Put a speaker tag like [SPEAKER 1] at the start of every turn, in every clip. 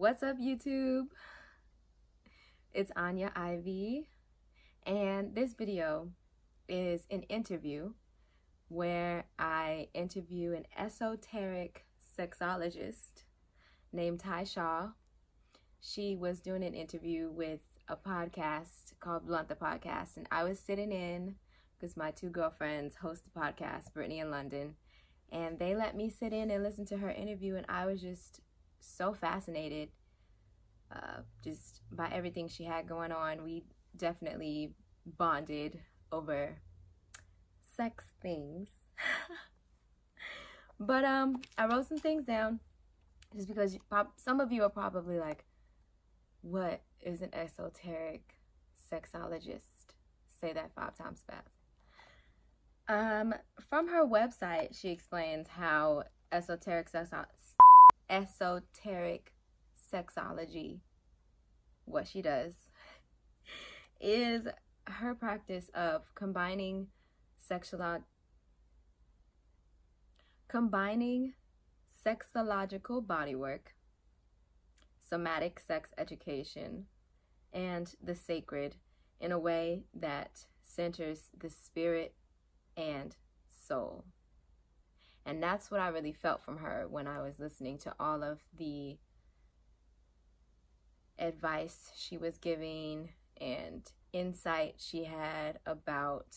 [SPEAKER 1] What's up, YouTube? It's Anya Ivy, and this video is an interview where I interview an esoteric sexologist named Ty Shaw. She was doing an interview with a podcast called Blunt the Podcast, and I was sitting in because my two girlfriends host the podcast, Brittany and London, and they let me sit in and listen to her interview, and I was just so fascinated uh, just by everything she had going on. We definitely bonded over sex things. but um, I wrote some things down just because some of you are probably like, what is an esoteric sexologist? Say that five times fast. Um, from her website, she explains how esoteric sex esoteric sexology, what she does, is her practice of combining sexual combining sexological bodywork, somatic sex education, and the sacred in a way that centers the spirit and soul. And that's what I really felt from her when I was listening to all of the advice she was giving and insight she had about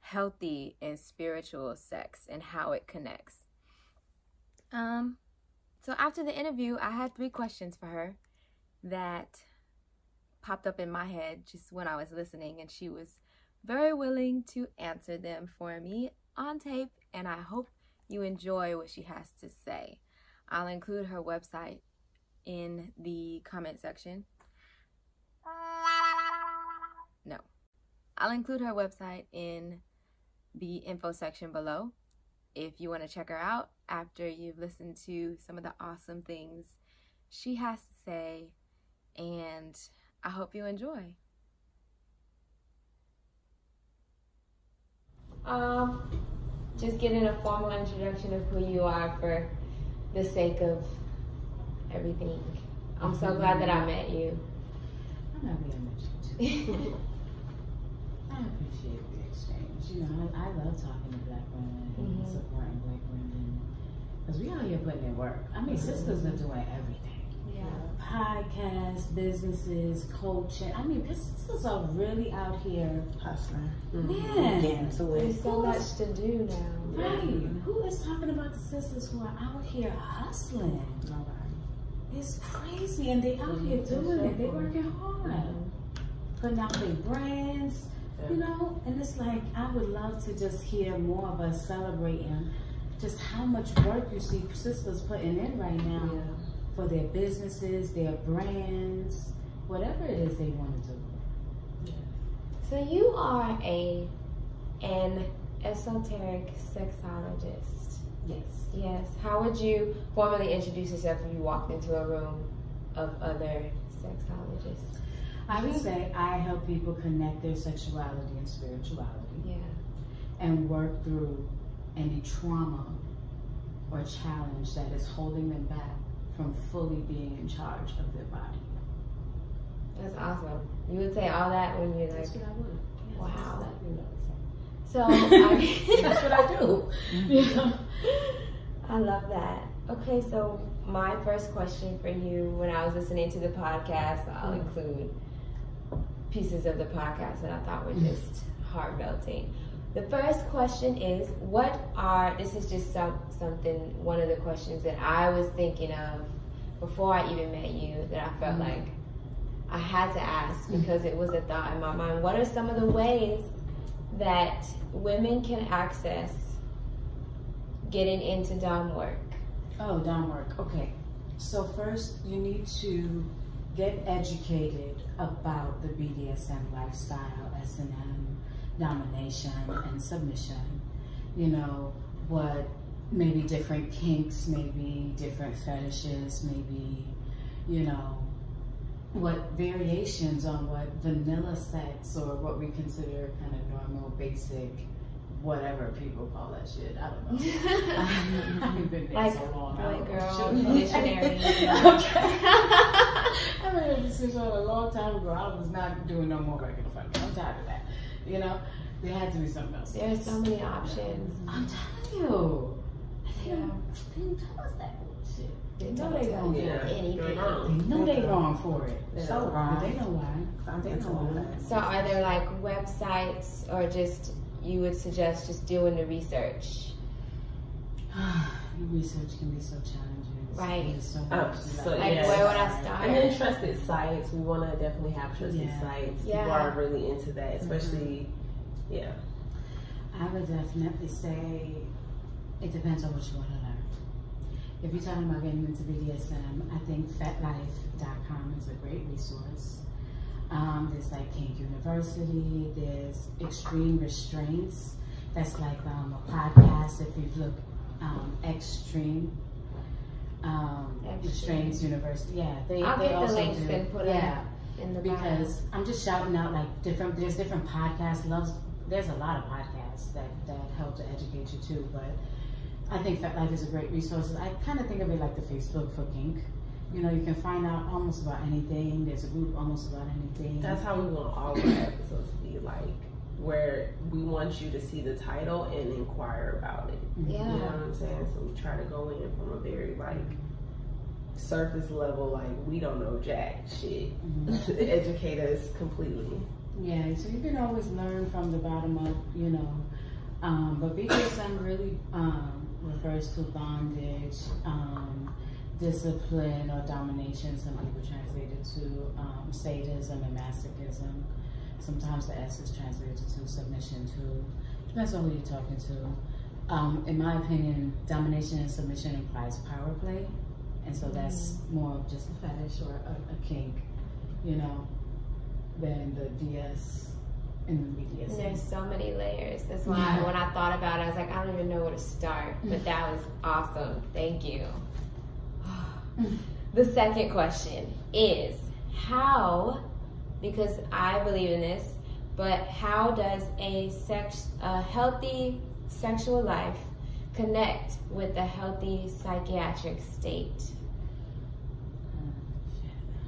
[SPEAKER 1] healthy and spiritual sex and how it connects. Um, so after the interview, I had three questions for her that popped up in my head just when I was listening, and she was very willing to answer them for me on tape, and I hope you enjoy what she has to say. I'll include her website in the comment section. No. I'll include her website in the info section below if you want to check her out after you've listened to some of the awesome things she has to say. And I hope you enjoy. Um, just getting a formal introduction of who you are for the sake of everything. I'm so glad that I met you.
[SPEAKER 2] I'm happy I met you too. I appreciate the exchange. You know, I, I love talking to black women mm-hmm. supporting black women because we out here putting in work. I mean, mm-hmm. sisters are doing everything podcasts, businesses, coaching. I mean, sisters are really out here
[SPEAKER 3] hustling.
[SPEAKER 2] Mm-hmm.
[SPEAKER 1] Getting to it. There's so much to do now.
[SPEAKER 2] Right. Who is talking about the sisters who are out here hustling? Nobody. It's crazy, and they out mm-hmm. here doing it. They working hard, putting out their brands. You know, and it's like I would love to just hear more of us celebrating just how much work you see sisters putting in right now. Yeah for their businesses, their brands, whatever it is they want to do.
[SPEAKER 1] So you are a an esoteric sexologist.
[SPEAKER 2] Yes.
[SPEAKER 1] Yes. How would you formally introduce yourself if you walked into a room of other sexologists?
[SPEAKER 2] I would say I help people connect their sexuality and spirituality.
[SPEAKER 1] Yeah.
[SPEAKER 2] And work through any trauma or challenge that is holding them back from fully being in charge of their body.
[SPEAKER 1] That's awesome. You would say all that when you're like,
[SPEAKER 2] That's what I would.
[SPEAKER 1] Yes, wow.
[SPEAKER 2] So
[SPEAKER 1] I,
[SPEAKER 2] that's what I do.
[SPEAKER 1] Yeah. I love that. Okay, so my first question for you when I was listening to the podcast, I'll mm. include pieces of the podcast that I thought were just heart melting. The first question is what are this is just some something one of the questions that I was thinking of before I even met you that I felt mm-hmm. like I had to ask mm-hmm. because it was a thought in my mind. What are some of the ways that women can access getting into dom work?
[SPEAKER 2] Oh, dom work. Okay. So first you need to get educated about the BDSM lifestyle, S&M domination and submission. You know, what maybe different kinks, maybe different fetishes, maybe, you know, what variations on what vanilla sex or what we consider kind of normal, basic whatever people call that shit. I don't know. I've been there
[SPEAKER 1] Like
[SPEAKER 2] so long. Don't
[SPEAKER 1] girl, missionary.
[SPEAKER 2] okay. I made a decision a long time ago. I was not doing no more regular fucking. I'm tired of that. You know, there had to be something else.
[SPEAKER 1] There's so many options.
[SPEAKER 2] I'm telling you. They
[SPEAKER 1] Yeah.
[SPEAKER 2] don't, they don't tell us that bullshit. They know they
[SPEAKER 1] tell
[SPEAKER 2] wrong
[SPEAKER 1] you
[SPEAKER 2] for it.
[SPEAKER 1] anything.
[SPEAKER 3] You're
[SPEAKER 2] They
[SPEAKER 3] wrong.
[SPEAKER 2] know they wrong for it.
[SPEAKER 3] They're
[SPEAKER 2] so
[SPEAKER 3] wrong.
[SPEAKER 2] wrong. They know why. They know why.
[SPEAKER 1] So are there like websites or just you would suggest just doing the research?
[SPEAKER 2] Research can be so challenging.
[SPEAKER 1] Right.
[SPEAKER 2] There's so
[SPEAKER 3] Um,
[SPEAKER 1] Like
[SPEAKER 3] yeah.
[SPEAKER 1] where would I start?
[SPEAKER 3] And then trusted sites. We want to definitely have trusted
[SPEAKER 2] Yeah.
[SPEAKER 3] sites.
[SPEAKER 1] Yeah.
[SPEAKER 3] People are really into that, especially, yeah.
[SPEAKER 2] I would definitely say it depends on what you want to learn. If you're talking about getting into BDSM, I think FetLife.com is a great resource. Um, there's like Kink University, there's Extreme Restraints. That's like um, a podcast. If you look um, Extreme um,
[SPEAKER 1] Extreme.
[SPEAKER 2] Restraints University, yeah, they,
[SPEAKER 1] I'll
[SPEAKER 2] they
[SPEAKER 1] get the
[SPEAKER 2] also
[SPEAKER 1] links
[SPEAKER 2] do,
[SPEAKER 1] and put 'em
[SPEAKER 2] yeah
[SPEAKER 1] In the bio.
[SPEAKER 2] because I'm just shouting out like different. There's different podcasts. Loves. There's a lot of podcasts that that help to educate you too. But I think FetLife is a great resource. I kind of think of it like the Facebook for kink. You know, you can find out almost about anything. There's a group almost about anything.
[SPEAKER 3] That's how we want all of our episodes to be like, where we want you to see the title and inquire about it.
[SPEAKER 1] Yeah.
[SPEAKER 3] You know what I'm saying? So we try to go in from a very like surface level, like we don't know jack shit.
[SPEAKER 2] Mhm.
[SPEAKER 3] Educate us completely.
[SPEAKER 2] Yeah, so you can always learn from the bottom up, you know. Um, but BDSM really um, refers to bondage, um, discipline, or domination. Some people translate it to um, sadism and masochism. Sometimes the S is translated to submission too. Depends on who you're talking to. Um, in my opinion, domination and submission implies power play. And so that's more of just a fetish or a, a kink, you know than the DS and the BDSM.
[SPEAKER 1] There's so many layers. That's why
[SPEAKER 2] Yeah.
[SPEAKER 1] when I thought about it, I was like, I don't even know where to start. But that was awesome. Thank you. the second question is how, because I believe in this, but how does a sex, a healthy sexual life connect with a healthy psychiatric state?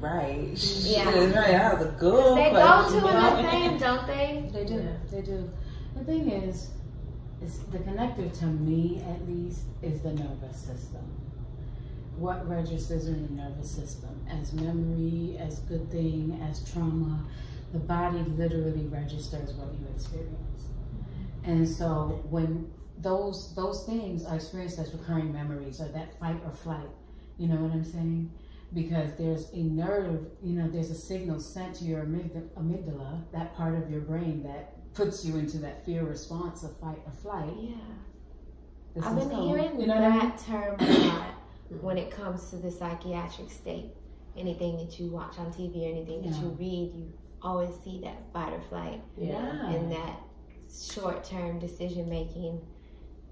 [SPEAKER 3] Right.
[SPEAKER 1] Yeah.
[SPEAKER 3] Right. That was a good
[SPEAKER 1] They go
[SPEAKER 3] question.
[SPEAKER 1] two the same, don't they?
[SPEAKER 2] They do.
[SPEAKER 3] Yeah.
[SPEAKER 2] They do. The thing is, is the connector to me at least is the nervous system. What registers in the nervous system as memory, as good thing, as trauma. The body literally registers what you experience. And so when those those things are experienced as recurring memories or that fight or flight, you know what I'm saying? Because there's a nerve, you know, there's a signal sent to your amygdala, that part of your brain that puts you into that fear response of fight or flight.
[SPEAKER 1] Yeah.
[SPEAKER 2] This
[SPEAKER 1] I've been hearing
[SPEAKER 2] you know what I mean?
[SPEAKER 1] that term a lot when it comes to the psychiatric state. Anything that you watch on TV or anything that you read, you always see that fight or flight
[SPEAKER 3] Yeah.
[SPEAKER 1] and that short term decision making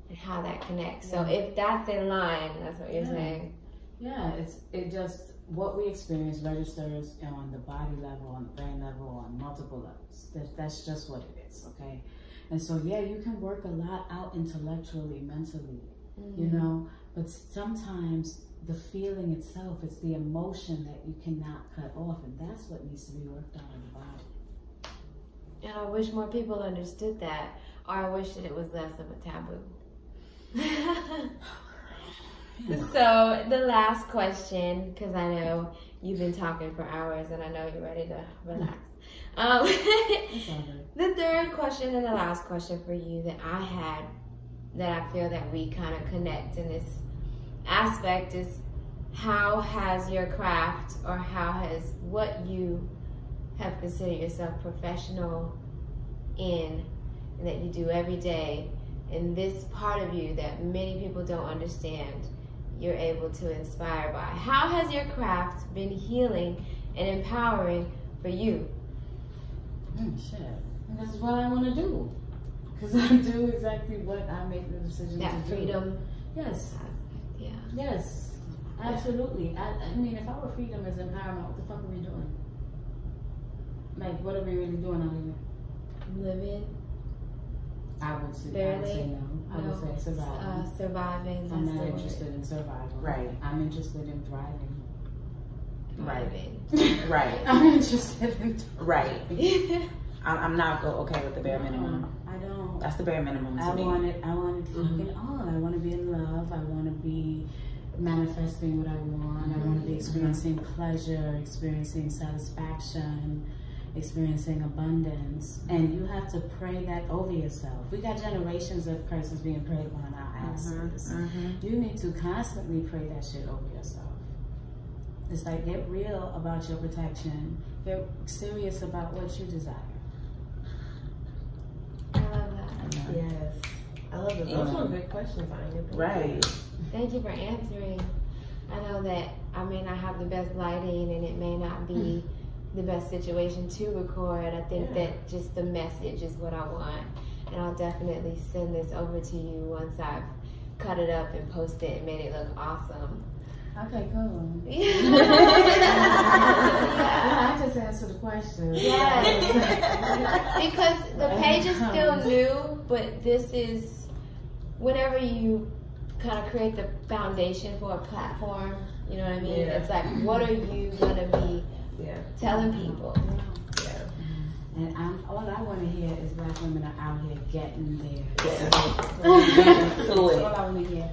[SPEAKER 1] and how that connects. So
[SPEAKER 2] Yeah.
[SPEAKER 1] if that's in line, that's what you're
[SPEAKER 2] Yeah.
[SPEAKER 1] saying.
[SPEAKER 2] Yeah, it's it just what we experience registers on the body level, on the brain level, on multiple levels. That, that's just what it is, okay? And so yeah, you can work a lot out intellectually, mentally, you
[SPEAKER 1] Mm-hmm.
[SPEAKER 2] know, but sometimes the feeling itself, it's the emotion that you cannot cut off, and that's what needs to be worked on in the body.
[SPEAKER 1] And I wish more people understood that, or I wish that it was less of a taboo. so, the last question, because I know you've been talking for hours and I know you're ready to relax. Um,
[SPEAKER 2] It's all good.
[SPEAKER 1] the third question and the last question for you that I had that I feel that we kind of connect in this aspect is how has your craft or how has what you have considered yourself professional in and that you do every day and this part of you that many people don't understand you're able to inspire by how has your craft been healing and empowering for you
[SPEAKER 2] Mm, shit. Is what I want to do. Because I do exactly what I make the decision
[SPEAKER 1] that
[SPEAKER 2] to do.
[SPEAKER 1] freedom
[SPEAKER 2] Yes.
[SPEAKER 1] yeah
[SPEAKER 2] Yes, absolutely. I, I mean, if our freedom is empowerment, what the fuck are we doing? Like, what are we really doing out here?
[SPEAKER 1] living
[SPEAKER 2] I would say, I would say no. I would say surviving.
[SPEAKER 1] Uh, surviving.
[SPEAKER 2] I'm not
[SPEAKER 1] the word.
[SPEAKER 2] interested in survival.
[SPEAKER 3] Right.
[SPEAKER 2] I'm interested in thriving.
[SPEAKER 3] Right.
[SPEAKER 1] Thriving.
[SPEAKER 3] Right.
[SPEAKER 2] I'm interested in
[SPEAKER 3] Right. I'm, I'm not go okay with the bare minimum.
[SPEAKER 2] I don't.
[SPEAKER 3] That's the bare minimum to
[SPEAKER 2] I
[SPEAKER 3] me.
[SPEAKER 2] want it. I want it
[SPEAKER 3] Mhm.
[SPEAKER 2] all. I want to be in love. I want to be manifesting what I want. I want to be experiencing pleasure, experiencing satisfaction, experiencing abundance. And you have to pray that over yourself. We got generations of curses being prayed on our asses.
[SPEAKER 3] Mhm.
[SPEAKER 2] You need to constantly pray that shit over yourself. It's like get real about your protection. Get serious about what you desire.
[SPEAKER 1] I love that.
[SPEAKER 3] Yes. I love it. Those were good questions, Anya. Thank
[SPEAKER 4] Right.
[SPEAKER 1] Thank you for answering. I know that I may not have the best lighting and it may not be the best situation to record. I think
[SPEAKER 3] Yeah.
[SPEAKER 1] that just the message is what I want. And I'll definitely send this over to you once I've cut it up and posted it and made it look awesome.
[SPEAKER 2] Okay, cool.
[SPEAKER 1] yeah.
[SPEAKER 2] I just answered the question.
[SPEAKER 1] Yes. because the page is still new, but this is whenever you kind of create the foundation for a platform, you know what I mean?
[SPEAKER 3] Yeah.
[SPEAKER 1] It's like, what are you gonna be
[SPEAKER 3] Yeah.
[SPEAKER 1] telling people?
[SPEAKER 3] Yeah.
[SPEAKER 2] And I'm, all I want to hear is black women are out here getting there.
[SPEAKER 3] Yeah.
[SPEAKER 4] Getting to
[SPEAKER 2] That's all I want to hear.